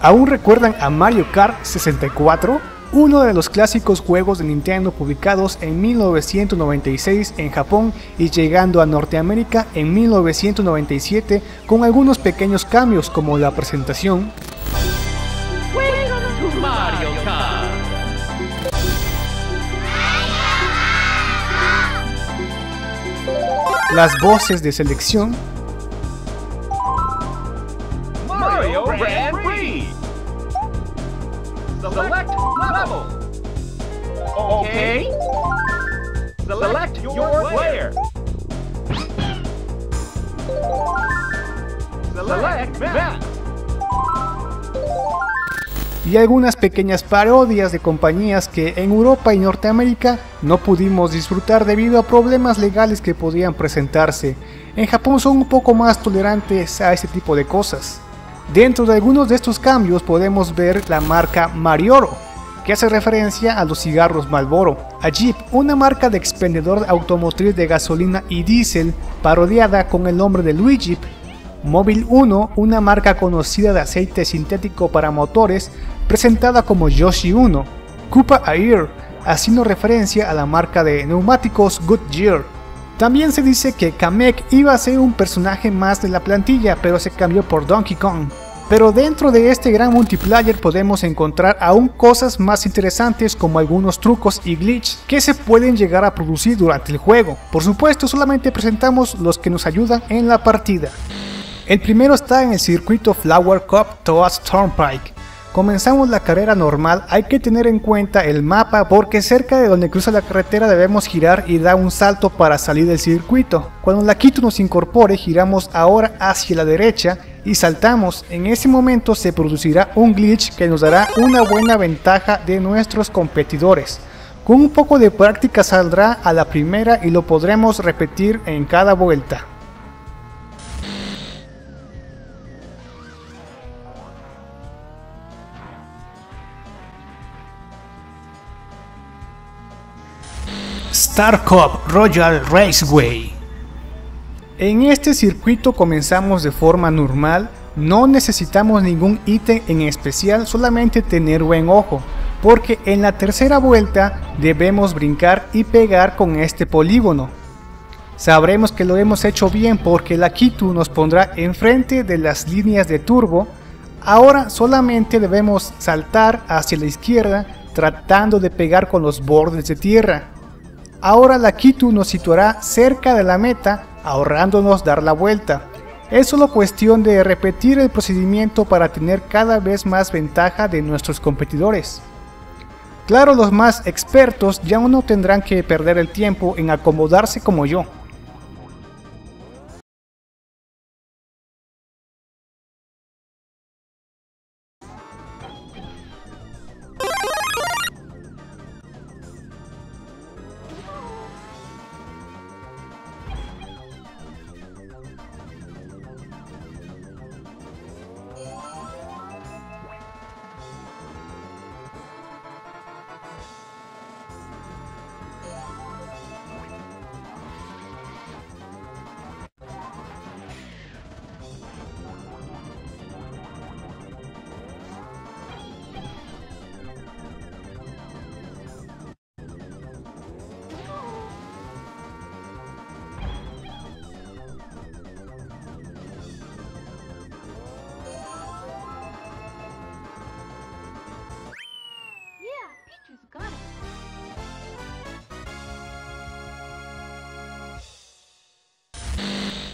¿Aún recuerdan a Mario Kart 64? Uno de los clásicos juegos de Nintendo publicados en 1996 en Japón y llegando a Norteamérica en 1997 con algunos pequeños cambios como la presentación, las voces de selección your player. Select y algunas pequeñas parodias de compañías que en Europa y Norteamérica no pudimos disfrutar debido a problemas legales que podían presentarse. En Japón son un poco más tolerantes a este tipo de cosas. Dentro de algunos de estos cambios podemos ver la marca Marioro, que hace referencia a los cigarros Marlboro, a Jeep, una marca de expendedor automotriz de gasolina y diésel parodiada con el nombre de Luigi Móvil 1, una marca conocida de aceite sintético para motores, presentada como Yoshi 1, Koopa Air, haciendo referencia a la marca de neumáticos Goodyear. También se dice que Kamek iba a ser un personaje más de la plantilla, pero se cambió por Donkey Kong. Pero dentro de este gran multiplayer podemos encontrar aún cosas más interesantes como algunos trucos y glitch que se pueden llegar a producir durante el juego. Por supuesto, solamente presentamos los que nos ayudan en la partida. El primero está en el circuito Flower Cup Toast Turnpike. Comenzamos la carrera normal, hay que tener en cuenta el mapa porque cerca de donde cruza la carretera debemos girar y dar un salto para salir del circuito. Cuando la Quito nos incorpore giramos ahora hacia la derecha y saltamos. En ese momento se producirá un glitch que nos dará una buena ventaja de nuestros competidores. Con un poco de práctica saldrá a la primera y lo podremos repetir en cada vuelta. Star Cup Royal Raceway. En este circuito comenzamos de forma normal, no necesitamos ningún ítem en especial, solamente tener buen ojo, porque en la tercera vuelta debemos brincar y pegar con este polígono. Sabremos que lo hemos hecho bien porque la Kitu nos pondrá enfrente de las líneas de turbo. Ahora solamente debemos saltar hacia la izquierda tratando de pegar con los bordes de tierra. Ahora la Kitu nos situará cerca de la meta, ahorrándonos dar la vuelta. Es solo cuestión de repetir el procedimiento para tener cada vez más ventaja de nuestros competidores. Claro, los más expertos ya no tendrán que perder el tiempo en acomodarse como yo.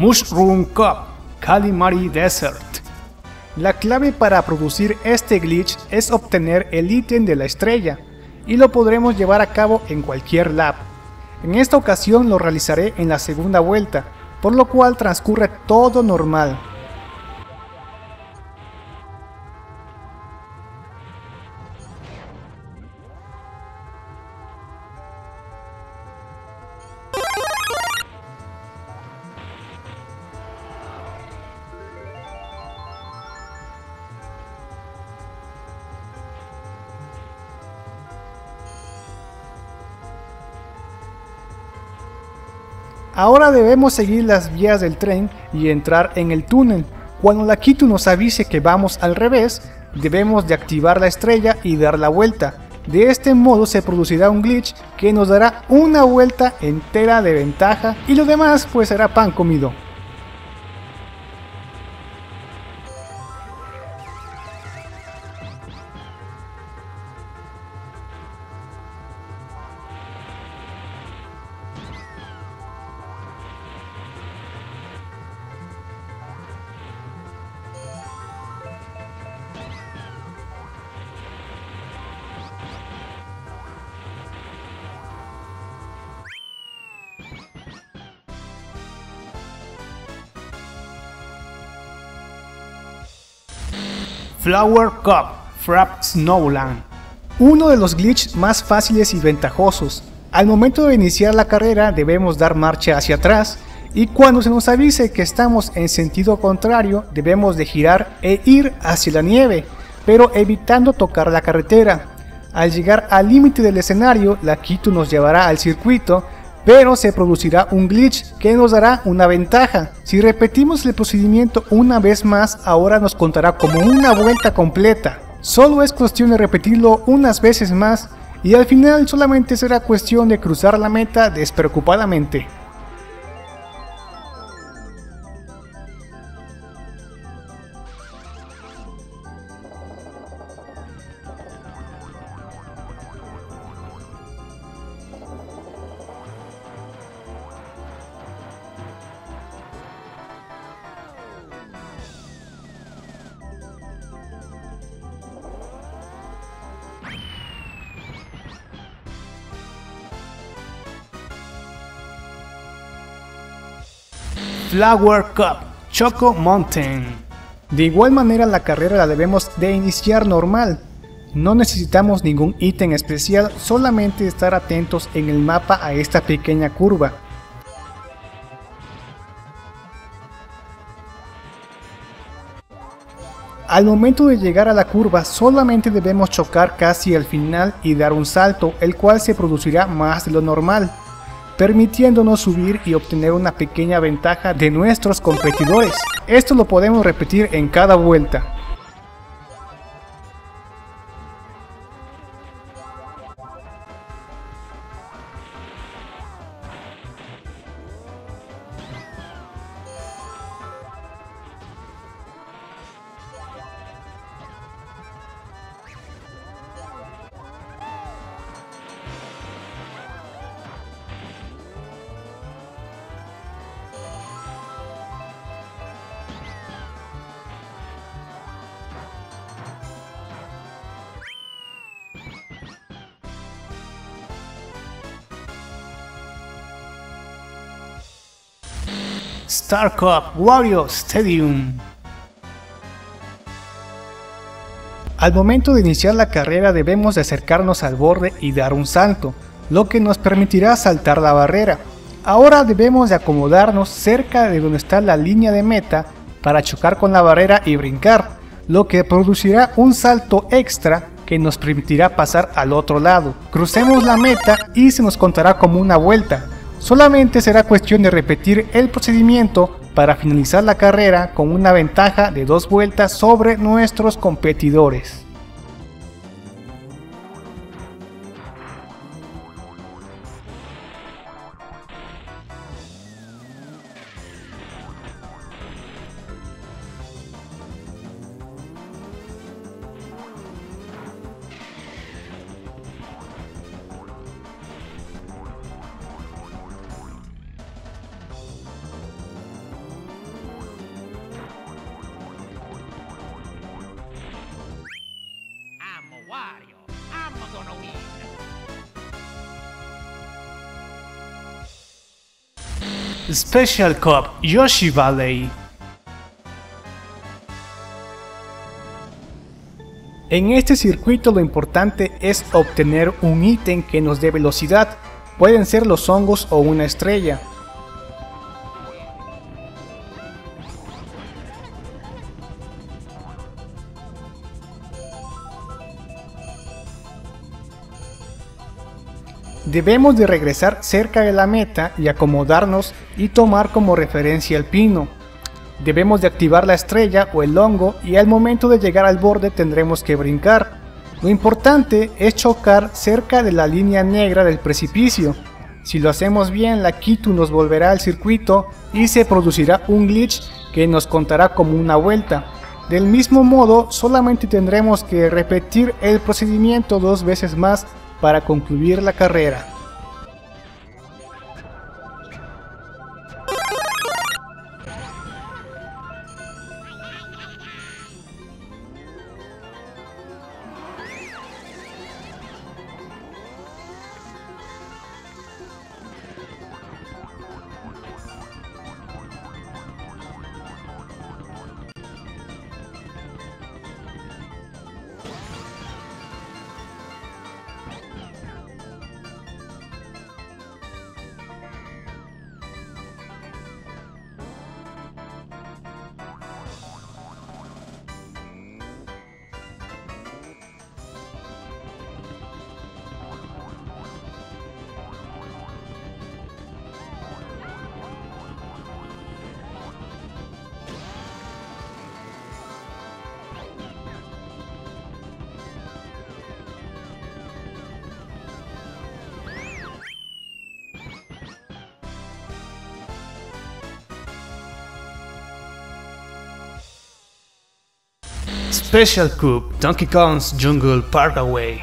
Mushroom Cup Calimari Desert. La clave para producir este glitch es obtener el ítem de la estrella y lo podremos llevar a cabo en cualquier lap. En esta ocasión lo realizaré en la segunda vuelta, por lo cual transcurre todo normal. Ahora debemos seguir las vías del tren y entrar en el túnel. Cuando la Kitu nos avise que vamos al revés, debemos de activar la estrella y dar la vuelta. De este modo se producirá un glitch que nos dará una vuelta entera de ventaja y lo demás pues será pan comido. Flower Cup Frap Snowland. Uno de los glitches más fáciles y ventajosos. Al momento de iniciar la carrera debemos dar marcha hacia atrás y cuando se nos avise que estamos en sentido contrario debemos de girar e ir hacia la nieve, pero evitando tocar la carretera. Al llegar al límite del escenario, la Quito nos llevará al circuito pero se producirá un glitch que nos dará una ventaja. Si repetimos el procedimiento una vez más, ahora nos contará como una vuelta completa. Solo es cuestión de repetirlo unas veces más y al final solamente será cuestión de cruzar la meta despreocupadamente. Flower Cup Choco Mountain. De igual manera la carrera la debemos de iniciar normal. No necesitamos ningún ítem especial, solamente estar atentos en el mapa a esta pequeña curva. Al momento de llegar a la curva solamente debemos chocar casi al final y dar un salto, el cual se producirá más de lo normal permitiéndonos subir y obtener una pequeña ventaja de nuestros competidores. Esto lo podemos repetir en cada vuelta. Star Cup Wario Stadium. Al momento de iniciar la carrera debemos de acercarnos al borde y dar un salto, lo que nos permitirá saltar la barrera. Ahora debemos de acomodarnos cerca de donde está la línea de meta para chocar con la barrera y brincar, lo que producirá un salto extra que nos permitirá pasar al otro lado. Crucemos la meta y se nos contará como una vuelta, Solamente será cuestión de repetir el procedimiento para finalizar la carrera con una ventaja de dos vueltas sobre nuestros competidores. Special Cup Yoshi Valley. En este circuito lo importante es obtener un ítem que nos dé velocidad, pueden ser los hongos o una estrella. Debemos de regresar cerca de la meta y acomodarnos y tomar como referencia el pino. Debemos de activar la estrella o el hongo y al momento de llegar al borde tendremos que brincar. Lo importante es chocar cerca de la línea negra del precipicio. Si lo hacemos bien, la Kitu nos volverá al circuito y se producirá un glitch que nos contará como una vuelta. Del mismo modo, solamente tendremos que repetir el procedimiento dos veces más para concluir la carrera. Special Cup Donkey Kong's Jungle Parkaway.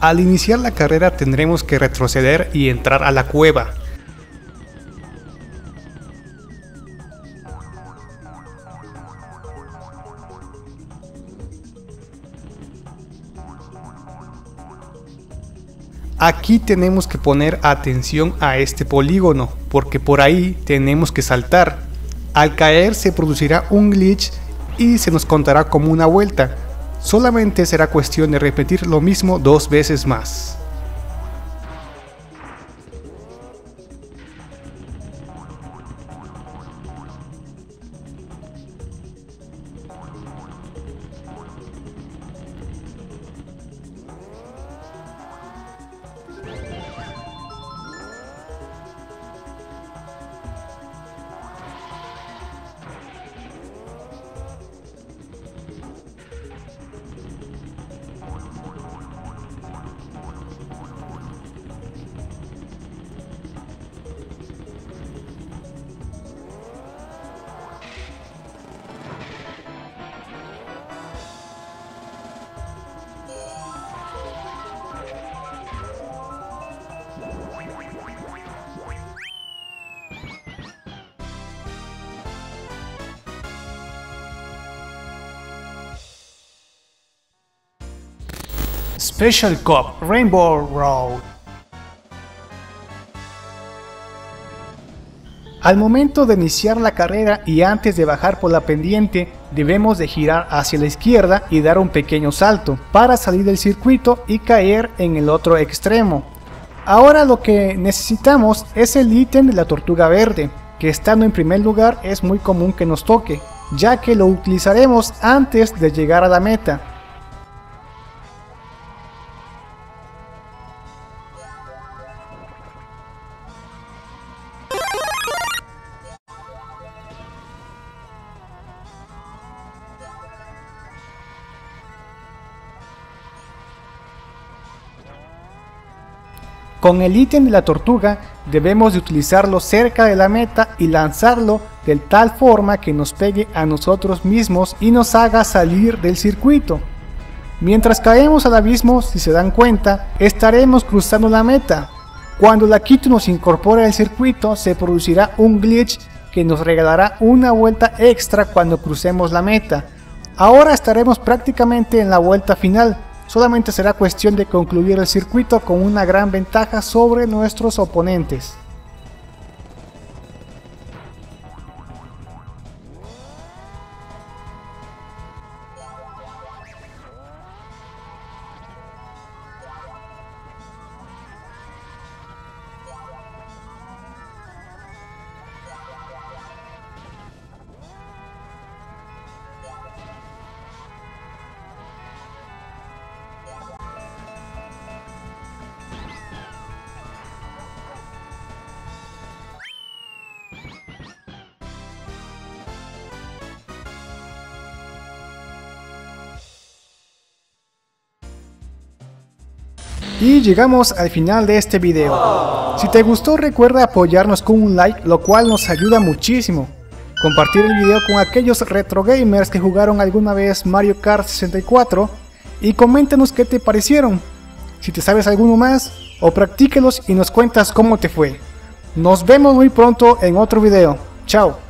Al iniciar la carrera tendremos que retroceder y entrar a la cueva. Aquí tenemos que poner atención a este polígono, porque por ahí tenemos que saltar. Al caer se producirá un glitch y se nos contará como una vuelta. Solamente será cuestión de repetir lo mismo dos veces más. Special Cup Rainbow Road. Al momento de iniciar la carrera y antes de bajar por la pendiente, debemos de girar hacia la izquierda y dar un pequeño salto para salir del circuito y caer en el otro extremo. Ahora lo que necesitamos es el ítem de la tortuga verde, que estando en primer lugar es muy común que nos toque, ya que lo utilizaremos antes de llegar a la meta. Con el ítem de la tortuga debemos de utilizarlo cerca de la meta y lanzarlo de tal forma que nos pegue a nosotros mismos y nos haga salir del circuito. Mientras caemos al abismo, si se dan cuenta, estaremos cruzando la meta. Cuando la Kitu nos incorpore al circuito, se producirá un glitch que nos regalará una vuelta extra cuando crucemos la meta. Ahora estaremos prácticamente en la vuelta final, Solamente será cuestión de concluir el circuito con una gran ventaja sobre nuestros oponentes. Y llegamos al final de este video. Si te gustó recuerda apoyarnos con un like, lo cual nos ayuda muchísimo. Compartir el video con aquellos retro gamers que jugaron alguna vez Mario Kart 64 y coméntanos qué te parecieron. Si te sabes alguno más, o practíquelos y nos cuentas cómo te fue. Nos vemos muy pronto en otro video. Chao.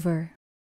Over.